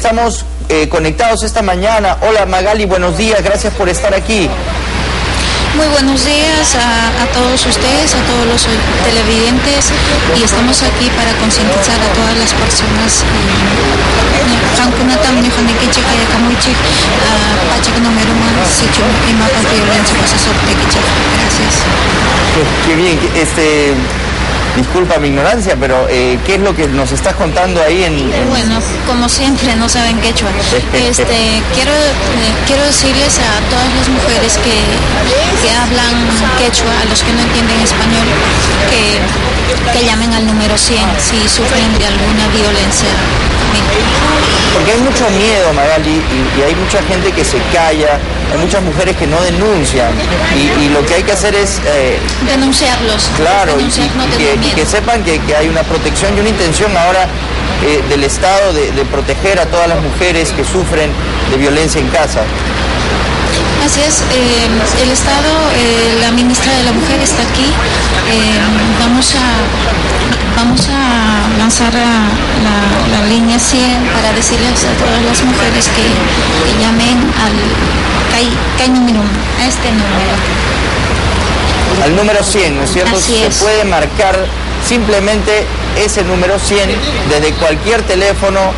estamos eh, conectados esta mañana. Hola Magali, buenos días, gracias por estar aquí. Muy buenos días a, a todos ustedes, a todos los televidentes y estamos aquí para concientizar a todas las personas. Sichu y violencia pasasor Gracias. Qué bien, este disculpa mi ignorancia, pero eh, ¿qué es lo que nos estás contando ahí en, en... Bueno, como siempre, no saben quechua. Este, quiero, eh, quiero decirles a todas las mujeres que, que hablan quechua, a los que no entienden español, que, que llamen al número 100 si sufren de alguna violencia porque hay mucho miedo, Magali, y, y, hay mucha gente que se calla, hay muchas mujeres que no denuncian, y, y lo que hay que hacer es... Eh, Denunciarlos. Claro, Denunciar, y, no que, y, que, sepan que, que, hay una protección y una intención ahora eh, del Estado de, de proteger a todas las mujeres que sufren de violencia en casa. Así es, eh, el Estado, eh, la ministra de la Mujer está aquí. Vamos a vamos a lanzar a la, la, línea 100 para decirles a todas las mujeres que, que llamen al a este número. Al número 100, ¿no es cierto? Así Se puede marcar simplemente ese número 100 desde cualquier teléfono,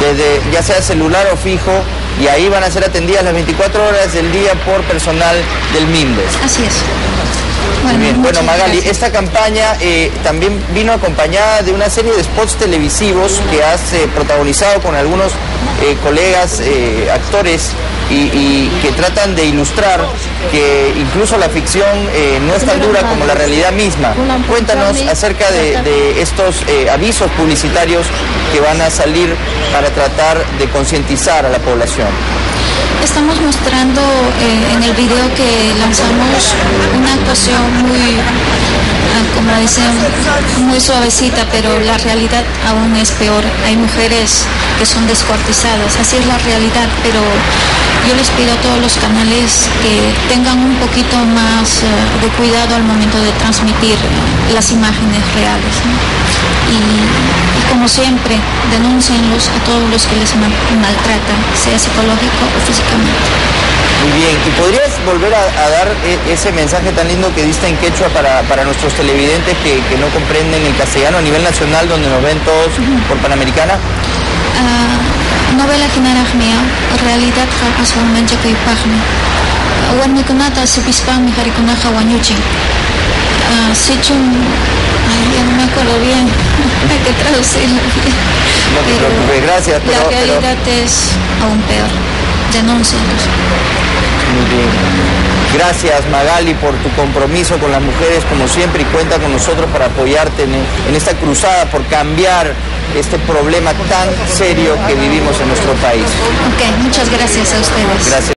desde ya sea celular o fijo, y ahí van a ser atendidas las 24 horas del día por personal del MIMBES. Así es. Bueno, Muy bien. bueno Magali, gracias. esta campaña eh, también vino acompañada de una serie de spots televisivos que has eh, protagonizado con algunos eh, colegas actores y, y, que tratan de ilustrar que incluso la ficción no es tan dura como la realidad misma. Cuéntanos acerca de, de estos avisos publicitarios que van a salir para tratar de concientizar a la población. Estamos mostrando eh, en el video que lanzamos una actuación muy, como dicen, muy suavecita, pero la realidad aún es peor. Hay mujeres que son descuartizadas, así es la realidad, pero yo les pido a todos los canales que tengan un poquito más uh, de cuidado al momento de transmitir las imágenes reales. Y, como siempre, denúncienlos a todos los que les mal, maltratan, sea psicológico o físicamente. Muy bien, ¿y podrías volver a, a dar e ese mensaje tan lindo que diste en quechua para, para nuestros televidentes que, que, no comprenden el castellano a nivel nacional, donde nos ven todos uh -huh. por Panamericana? Uh, novela kinarajmia, realidad aswalmancha kay pajmi. Warmikunata sipispanmi harikunaja wañuchin. Uh, sichun, ya no me acuerdo bien, hay que traducirlo bien. No te preocupes, gracias. Pero, la realidad pero... es aún peor. Denúncialos. Muy bien. Gracias Magali por tu compromiso con las mujeres como siempre y cuenta con nosotros para apoyarte en, en, esta cruzada por cambiar este problema tan serio que vivimos en nuestro país. Ok, muchas gracias a ustedes. Gracias.